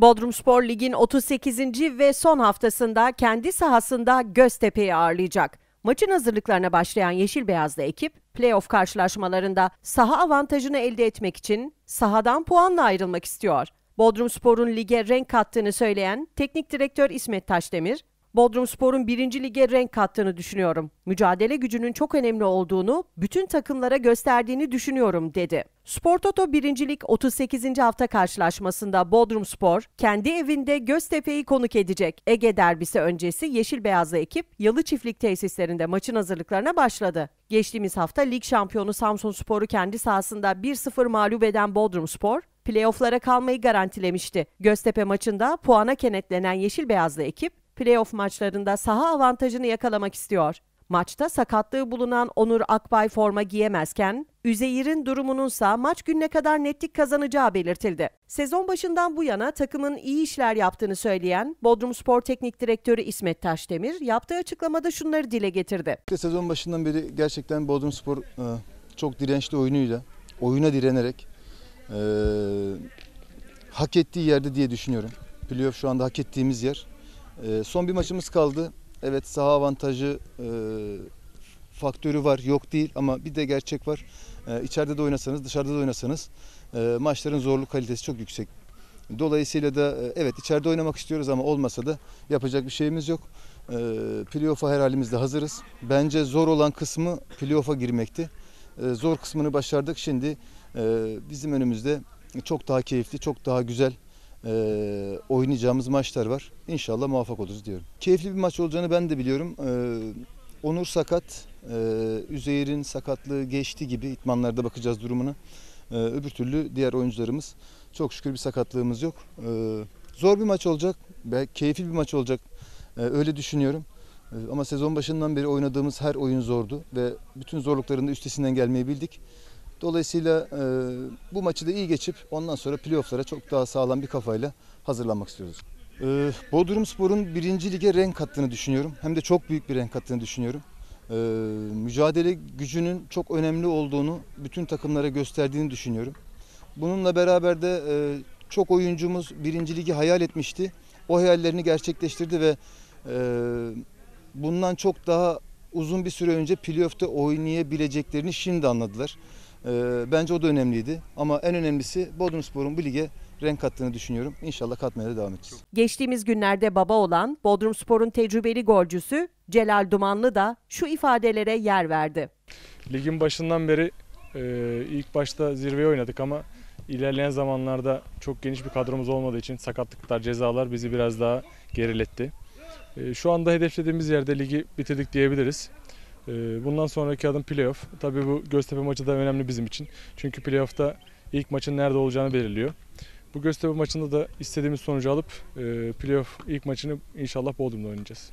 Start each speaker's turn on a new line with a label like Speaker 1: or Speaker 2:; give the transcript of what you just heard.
Speaker 1: Bodrumspor Lig'in 38. ve son haftasında kendi sahasında Göztepe'yi ağırlayacak. Maçın hazırlıklarına başlayan Yeşil Beyazlı ekip, playoff karşılaşmalarında saha avantajını elde etmek için sahadan puanla ayrılmak istiyor. Bodrumspor'un lige renk kattığını söyleyen teknik direktör İsmet Taşdemir, Bodrumspor'un birinci lige renk kattığını düşünüyorum. Mücadele gücünün çok önemli olduğunu bütün takımlara gösterdiğini düşünüyorum dedi. Spor Toto 1. Lig 38. hafta karşılaşmasında Bodrumspor kendi evinde Göztepe'yi konuk edecek. Ege derbisi öncesi Yeşil Beyazlı ekip Yalı Çiftlik tesislerinde maçın hazırlıklarına başladı. Geçtiğimiz hafta lig şampiyonu Samsunspor'u kendi sahasında 1-0 mağlup eden Bodrumspor, playofflara kalmayı garantilemişti. Göztepe maçında puana kenetlenen Yeşil Beyazlı ekip playoff maçlarında saha avantajını yakalamak istiyor. Maçta sakatlığı bulunan Onur Akbay forma giyemezken, Üzeyir'in durumununsa maç gününe kadar netlik kazanacağı belirtildi. Sezon başından bu yana takımın iyi işler yaptığını söyleyen Bodrum Spor Teknik Direktörü İsmet Taşdemir yaptığı açıklamada şunları dile getirdi.
Speaker 2: Sezon başından beri gerçekten Bodrumspor e, çok dirençli oyunuyla, oyuna direnerek e, hak ettiği yerde diye düşünüyorum. Playoff şu anda hak ettiğimiz yer. E, son bir maçımız kaldı. Evet saha avantajı e, faktörü var yok değil ama bir de gerçek var. E, içeride de oynasanız dışarıda da oynasanız e, maçların zorluk kalitesi çok yüksek. Dolayısıyla da e, evet içeride oynamak istiyoruz ama olmasa da yapacak bir şeyimiz yok. E, playoff'a her halimizde hazırız. Bence zor olan kısmı playoff'a girmekti. E, zor kısmını başardık. Şimdi e, bizim önümüzde çok daha keyifli, çok daha güzel e, oynayacağımız maçlar var. İnşallah muvaffak oluruz diyorum. Keyifli bir maç olacağını ben de biliyorum. E, Onur sakat, e, Üzeyir'in sakatlığı geçti gibi itmanlarda bakacağız durumuna. E, öbür türlü diğer oyuncularımız çok şükür bir sakatlığımız yok. E, zor bir maç olacak ve keyifli bir maç olacak. E, öyle düşünüyorum. E, ama sezon başından beri oynadığımız her oyun zordu ve bütün zorlukların da üstesinden gelmeyi bildik. Dolayısıyla e, bu maçı da iyi geçip ondan sonra playofflara çok daha sağlam bir kafayla hazırlanmak istiyoruz. E, Bodrum Spor'un birinci lige renk kattığını düşünüyorum. Hem de çok büyük bir renk kattığını düşünüyorum. E, mücadele gücünün çok önemli olduğunu bütün takımlara gösterdiğini düşünüyorum. Bununla beraber de e, çok oyuncumuz birinci ligi hayal etmişti. O hayallerini gerçekleştirdi ve e, bundan çok daha uzun bir süre önce playoff'ta oynayabileceklerini şimdi anladılar. Ee, bence o da önemliydi. Ama en önemlisi Bodrumspor'un bu lige renk kattığını düşünüyorum. İnşallah katmaya da devam edeceğiz.
Speaker 1: Geçtiğimiz günlerde baba olan Bodrumspor'un tecrübeli golcüsü Celal Dumanlı da şu ifadelere yer verdi.
Speaker 3: Ligin başından beri e, ilk başta zirveye oynadık ama ilerleyen zamanlarda çok geniş bir kadromuz olmadığı için sakatlıklar, cezalar bizi biraz daha geriletti. E, şu anda hedeflediğimiz yerde ligi bitirdik diyebiliriz. E, bundan sonraki adım playoff. Tabii bu Göztepe maçı da önemli bizim için. Çünkü playoff'ta ilk maçın nerede olacağını belirliyor. Bu Göztepe maçında da istediğimiz sonucu alıp e, playoff ilk maçını inşallah Bodrum'da oynayacağız.